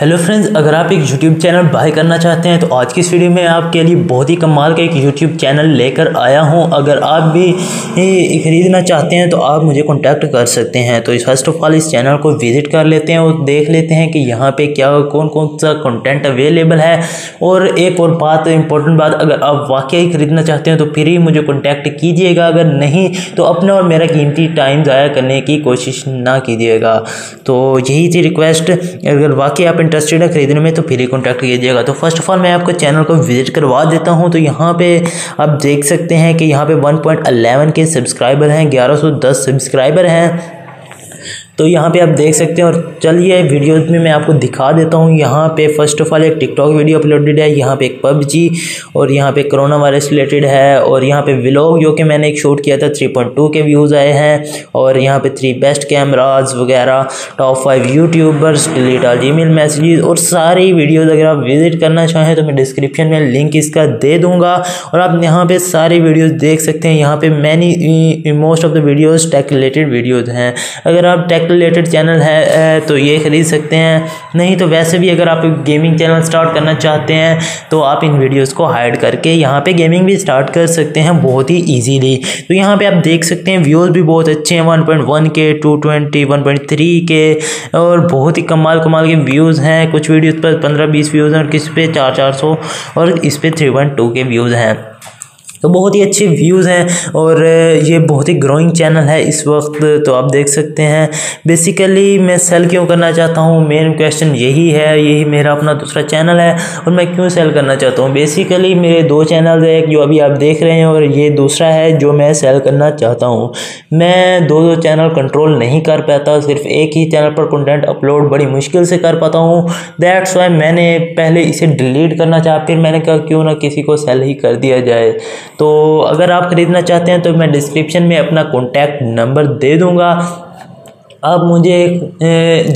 Hello friends अगर आप एक यूट्यूब चैनल बाय करना चाहते हैं तो आज की इस वीडियो में आपके लिए बहुत ही कमाल का एक यूट्यूब चैनल लेकर आया हूँ। अगर आप भी ख़रीदना चाहते हैं तो आप मुझे कांटेक्ट कर सकते हैं। तो फ़र्स्ट ऑफ़ ऑल इस चैनल को विज़िट कर लेते हैं और देख लेते हैं कि यहाँ पे क्या कौन कौन सा कंटेंट अवेलेबल है। और एक और बात इंपॉर्टेंट बात, अगर आप वाकई ख़रीदना चाहते हैं तो फिर ही मुझे कॉन्टैक्ट कीजिएगा। अगर नहीं तो अपने और मेरा कीमती टाइम ज़ाया करने की कोशिश ना कीजिएगा। तो यही थी रिक्वेस्ट अगर वाकई आप इंटरेस्टेड है, खरीदने में तो फिर ही कॉन्टैक्ट कीजिएगा तो फ़र्स्ट ऑफ़ ऑल मैं आपको चैनल को विज़िट करवा देता हूँ। तो यहाँ पे आप देख सकते हैं कि यहाँ पे 1.11 के सब्सक्राइबर हैं 1110 सब्सक्राइबर हैं। तो यहाँ पे आप देख सकते हैं और चलिए वीडियोस में मैं आपको दिखा देता हूँ। यहाँ पे फ़र्स्ट ऑफ़ ऑल एक टिकटॉक वीडियो अपलोडेड है, यहाँ पे एक पबजी और यहाँ पे कोरोना वायरस रिलेटेड है और यहाँ पे व्लॉग जो कि मैंने एक शूट किया था 3.2 के व्यूज़ आए हैं और यहाँ पे थ्री बेस्ट कैमराज वगैरह top five YouTubers delete all Gmail और सारी वीडियोज़ अगर आप विज़िट करना चाहें तो मैं डिस्क्रिप्शन में लिंक इसका दे दूँगा और आप यहाँ पर सारी वीडियोज़ देख सकते हैं। यहाँ पर many most of the videos tech related videos हैं। अगर आप टेक टेक रिलेटेड चैनल है तो ये ख़रीद सकते हैं। नहीं तो वैसे भी अगर आप गेमिंग चैनल स्टार्ट करना चाहते हैं तो आप इन वीडियोस को हाइड करके यहाँ पे गेमिंग भी स्टार्ट कर सकते हैं बहुत ही इजीली तो यहाँ पे आप देख सकते हैं व्यूज़ भी बहुत अच्छे हैं 1.1 के 220 1.3 के और बहुत ही कमाल कमाल के व्यूज़ हैं। कुछ वीडियोज़ पर पंद्रह बीस व्यूज़ हैं और किस पे चार चार सौ, और इस पर थ्री के व्यूज़ हैं। तो बहुत ही अच्छे व्यूज़ हैं और ये बहुत ही ग्रोइंग चैनल है इस वक्त तो आप देख सकते हैं। बेसिकली मैं सेल क्यों करना चाहता हूँ? मेन क्वेश्चन यही है, यही मेरा अपना दूसरा चैनल है और मैं क्यों सेल करना चाहता हूँ? बेसिकली मेरे दो चैनल है जो अभी आप देख रहे हैं और ये दूसरा है जो मैं सेल करना चाहता हूँ। मैं दो दो चैनल कंट्रोल नहीं कर पाता, सिर्फ़ एक ही चैनल पर कंटेंट अपलोड बड़ी मुश्किल से कर पाता हूँ। दैट्स वाई मैंने पहले इसे डिलीट करना चाहा, फिर मैंने कहा क्यों ना किसी को सेल ही कर दिया जाए। तो अगर आप ख़रीदना चाहते हैं तो मैं डिस्क्रिप्शन में अपना कॉन्टैक्ट नंबर दे दूँगा। आप मुझे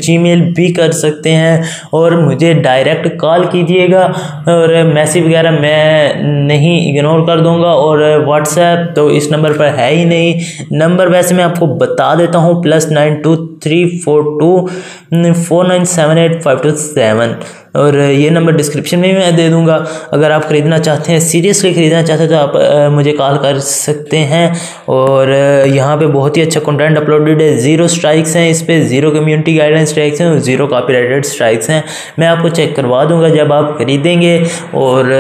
जीमेल भी कर सकते हैं और मुझे डायरेक्ट कॉल कीजिएगा और मैसेज वगैरह मैं नहीं इग्नोर कर दूँगा और व्हाट्सएप तो इस नंबर पर है ही नहीं। नंबर वैसे मैं आपको बता देता हूँ plus nine two three four two four nine seven eight five two seven और ये नंबर डिस्क्रिप्शन में मैं दे दूँगा। अगर आप ख़रीदना चाहते हैं सीरियसली ख़रीदना चाहते हैं तो आप मुझे कॉल कर सकते हैं। और यहाँ पे बहुत ही अच्छा कंटेंट अपलोडेड है। ज़ीरो स्ट्राइक्स हैं इस पर ज़ीरो कम्युनिटी गाइडलाइन स्ट्राइक्स हैं और ज़ीरो कॉपीराइटेड स्ट्राइक्स हैं। मैं आपको चेक करवा दूँगा जब आप ख़रीदेंगे। और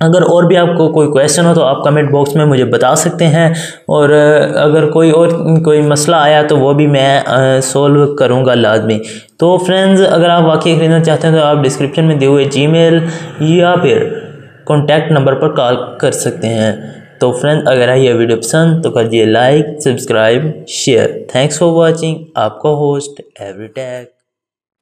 अगर और भी आपको कोई क्वेश्चन हो तो आप कमेंट बॉक्स में मुझे बता सकते हैं। और अगर कोई और, कोई मसला आया तो वो भी मैं सोल्व करूँगा लाजमी। तो फ्रेंड्स अगर आप वाकई ख़रीदना चाहते हैं तो आप डिस्क्रिप्शन में दिए हुए जीमेल या फिर कॉन्टैक्ट नंबर पर कॉल कर सकते हैं। तो फ्रेंड्स अगर ये वीडियो पसंद तो करिए like subscribe share thanks for watching आपका होस्ट एवरी टैग